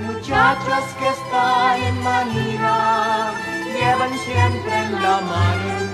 muchachas que están en Manila llevan siempre en la mano el